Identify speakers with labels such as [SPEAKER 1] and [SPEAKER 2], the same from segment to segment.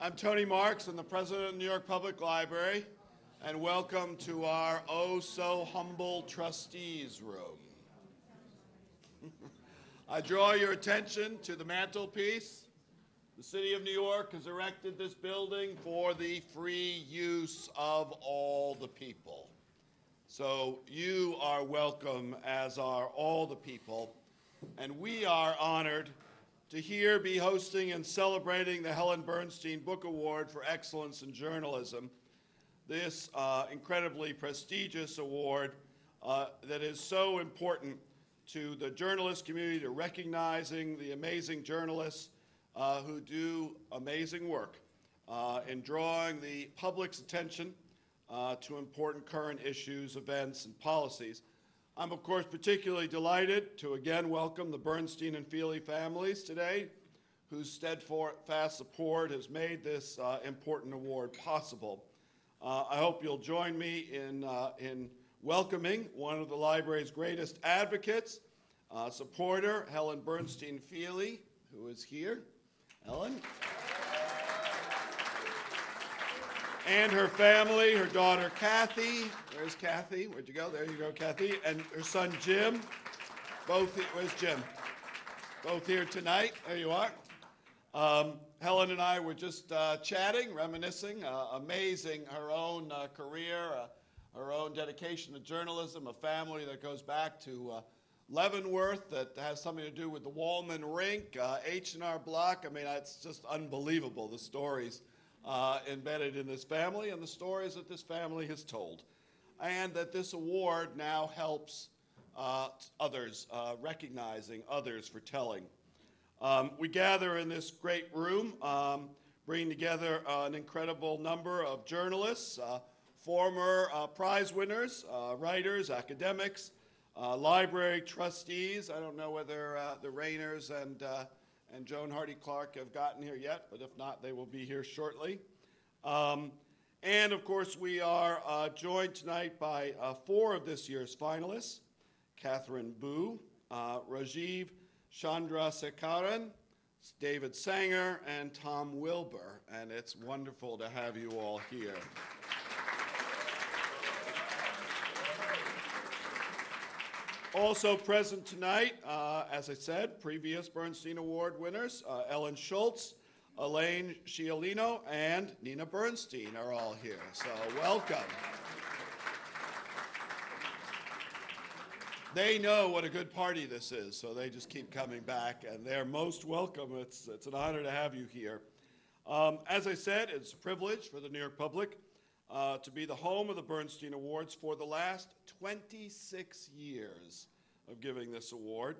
[SPEAKER 1] I'm Tony Marx. I'm the president of the New York Public Library, and welcome to our oh so humble trustees room. I draw your attention to the mantelpiece. The City of New York has erected this building for the free use of all the people. So you are welcome, as are all the people, and we are honored to here be hosting and celebrating the Helen Bernstein Book Award for Excellence in Journalism, this uh, incredibly prestigious award uh, that is so important to the journalist community, to recognizing the amazing journalists uh, who do amazing work uh, in drawing the public's attention uh, to important current issues, events, and policies. I'm, of course, particularly delighted to again welcome the Bernstein and Feely families today, whose steadfast support has made this uh, important award possible. Uh, I hope you'll join me in, uh, in welcoming one of the library's greatest advocates, uh, supporter, Helen Bernstein Feely, who is here. Helen? And her family, her daughter Kathy. Where's Kathy? Where'd you go? There you go, Kathy. And her son Jim. Both, where's Jim? Both here tonight. There you are. Um, Helen and I were just uh, chatting, reminiscing. Uh, amazing her own uh, career, uh, her own dedication to journalism, a family that goes back to uh, Leavenworth that has something to do with the Wollman Rink, uh, H&R Block. I mean, it's just unbelievable, the stories uh, embedded in this family and the stories that this family has told. And that this award now helps uh, others, uh, recognizing others for telling. Um, we gather in this great room, um, bringing together uh, an incredible number of journalists, uh, former uh, prize winners, writers, academics, library trustees. I don't know whether the Rainers and and Joan Hardy Clark have gotten here yet, but if not, they will be here shortly. Um, and of course, we are uh, joined tonight by uh, four of this year's finalists Katherine Boo, uh, Rajiv Chandrasekaran, David Sanger, and Tom Wilber. And it's wonderful to have you all here. Also present tonight, uh, as I said, previous Bernstein Award winners, uh, Ellen Schultz, Elaine Sciolino, and Nina Bernstein are all here. So welcome. They know what a good party this is, so they just keep coming back, and they're most welcome. It's, it's an honor to have you here. Um, as I said, it's a privilege for the New York public uh, to be the home of the Bernstein Awards for the last 26 years of giving this award.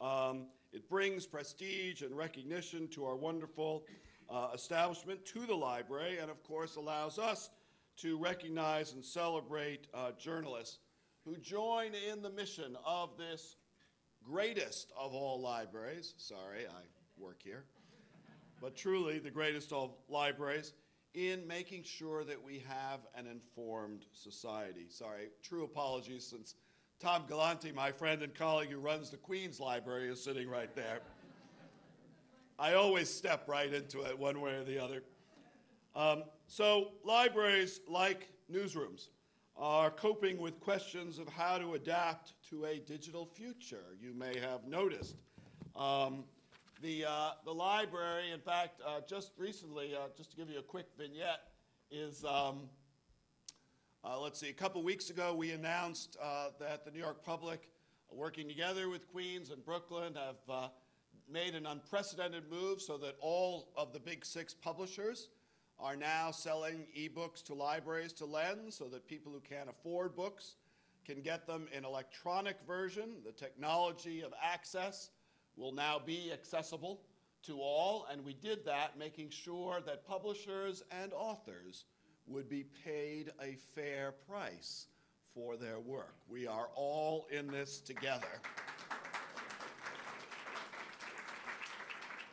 [SPEAKER 1] Um, it brings prestige and recognition to our wonderful uh, establishment, to the library, and of course allows us to recognize and celebrate uh, journalists who join in the mission of this greatest of all libraries. Sorry, I work here. But truly, the greatest of libraries in making sure that we have an informed society. Sorry, true apologies since Tom Galante, my friend and colleague who runs the Queens Library, is sitting right there. I always step right into it one way or the other. Um, so, libraries, like newsrooms, are coping with questions of how to adapt to a digital future, you may have noticed. Um, the, uh, the library, in fact, uh, just recently, uh, just to give you a quick vignette, is um, uh, let's see, a couple weeks ago we announced uh, that the New York Public, working together with Queens and Brooklyn, have made an unprecedented move so that all of the big six publishers are now selling ebooks to libraries to lend so that people who can't afford books can get them in electronic version. The technology of access will now be accessible to all, and we did that making sure that publishers and authors would be paid a fair price for their work. We are all in this together.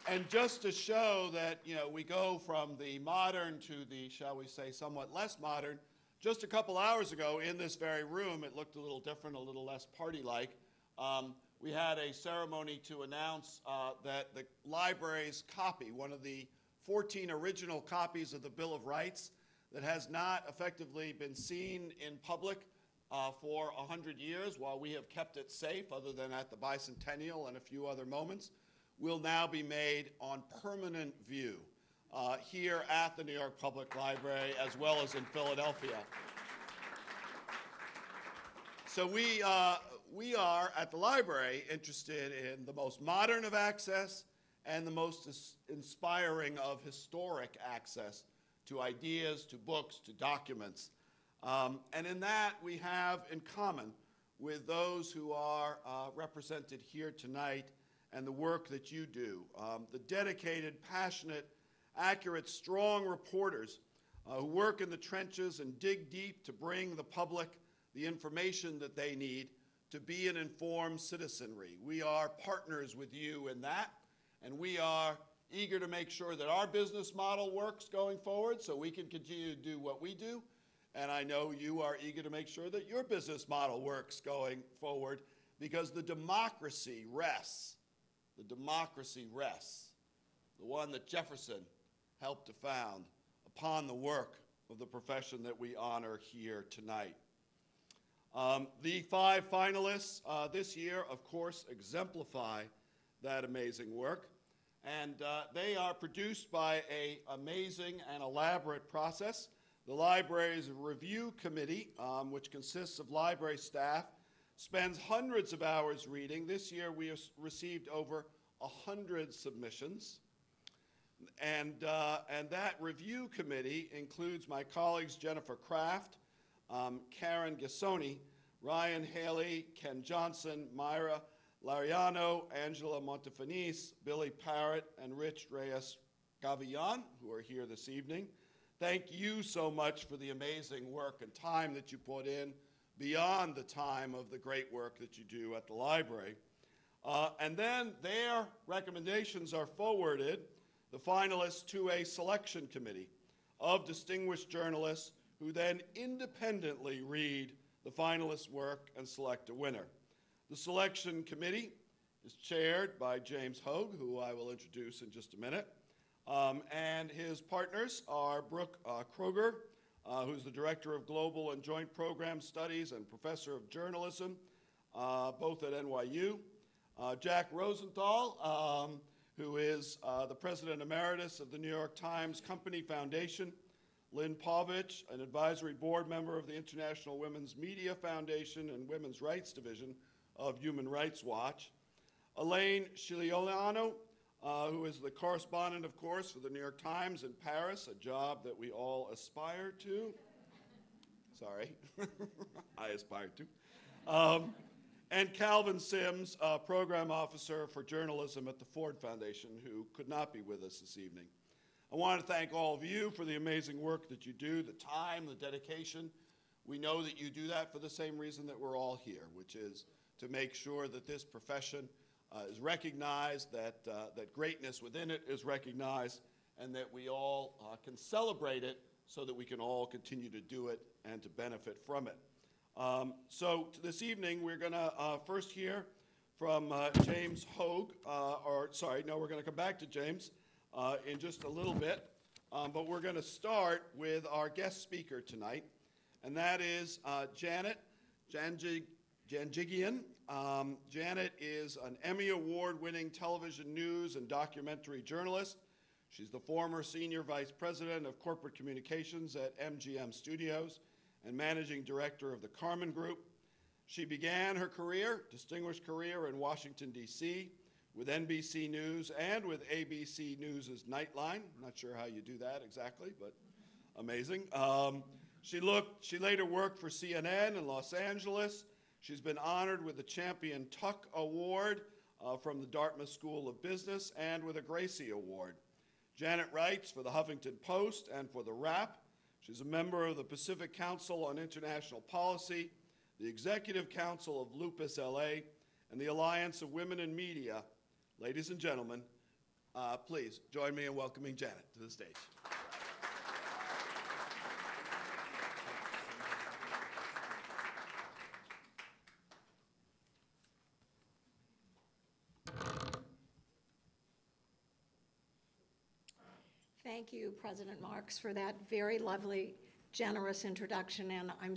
[SPEAKER 1] and just to show that you know we go from the modern to the shall we say somewhat less modern just a couple hours ago in this very room it looked a little different a little less party like um, we had a ceremony to announce uh, that the library's copy, one of the 14 original copies of the Bill of Rights that has not effectively been seen in public uh, for 100 years while we have kept it safe, other than at the bicentennial and a few other moments, will now be made on permanent view uh, here at the New York Public Library as well as in Philadelphia. So we, uh, we are at the library interested in the most modern of access and the most inspiring of historic access to ideas, to books, to documents. Um, and in that, we have in common with those who are uh, represented here tonight and the work that you do. Um, the dedicated, passionate, accurate, strong reporters uh, who work in the trenches and dig deep to bring the public the information that they need to be an informed citizenry. We are partners with you in that, and we are eager to make sure that our business model works going forward so we can continue to do what we do. And I know you are eager to make sure that your business model works going forward because the democracy rests, the democracy rests, the one that Jefferson helped to found upon the work of the profession that we honor here tonight. Um, the five finalists uh, this year, of course, exemplify that amazing work. And uh, they are produced by an amazing and elaborate process. The library's review committee, um, which consists of library staff, spends hundreds of hours reading. This year we have received over 100 submissions. And, uh, and that review committee includes my colleagues Jennifer Kraft, um, Karen Gassoni, Ryan Haley, Ken Johnson, Myra Lariano, Angela Montefinise, Billy Parrott, and Rich Reyes Gavillan, who are here this evening. Thank you so much for the amazing work and time that you put in beyond the time of the great work that you do at the library. Uh, and then their recommendations are forwarded, the finalists, to a selection committee of distinguished journalists who then independently read the finalists' work and select a winner. The selection committee is chaired by James Hoge, who I will introduce in just a minute. Um, and his partners are Brooke uh, Kroeger, uh, who's the Director of Global and Joint Program Studies and Professor of Journalism, uh, both at NYU. Uh, Jack Rosenthal, um, who is uh, the President Emeritus of the New York Times Company Foundation. Lynn Povich, an advisory board member of the International Women's Media Foundation and Women's Rights Division of Human Rights Watch. Elaine Sciolino, uh, who is the correspondent, of course, for the New York Times in Paris, a job that we all aspire to. Sorry, I aspire to. Um, and Calvin Sims, uh, program officer for journalism at the Ford Foundation, who could not be with us this evening. I want to thank all of you for the amazing work that you do, the time, the dedication. We know that you do that for the same reason that we're all here, which is to make sure that this profession uh, is recognized, that, uh, that greatness within it is recognized, and that we all uh, can celebrate it so that we can all continue to do it and to benefit from it. Um, so this evening, we're going to uh, first hear from uh, James Hoge, uh, or sorry, no, we're going to come back to James uh, in just a little bit. Um, but we're going to start with our guest speaker tonight, and that is uh, Janet Janjig- Janjigian. Um, Janet is an Emmy Award winning television news and documentary journalist. She's the former Senior Vice President of Corporate Communications at MGM Studios and Managing Director of the Carmen Group. She began her career, distinguished career in Washington, D.C., with NBC News and with ABC News' Nightline. I'm not sure how you do that exactly, but amazing. Um, she, looked, she later worked for CNN in Los Angeles. She's been honored with the Champion Tuck Award uh, from the Dartmouth School of Business and with a Gracie Award. Janet writes for the Huffington Post and for The Wrap. She's a member of the Pacific Council on International Policy, the Executive Council of Lupus LA, and the Alliance of Women in Media. Ladies and gentlemen, uh, please join me in welcoming Janet to the stage.
[SPEAKER 2] Thank you, President Marx, for that very lovely, generous introduction, and I'm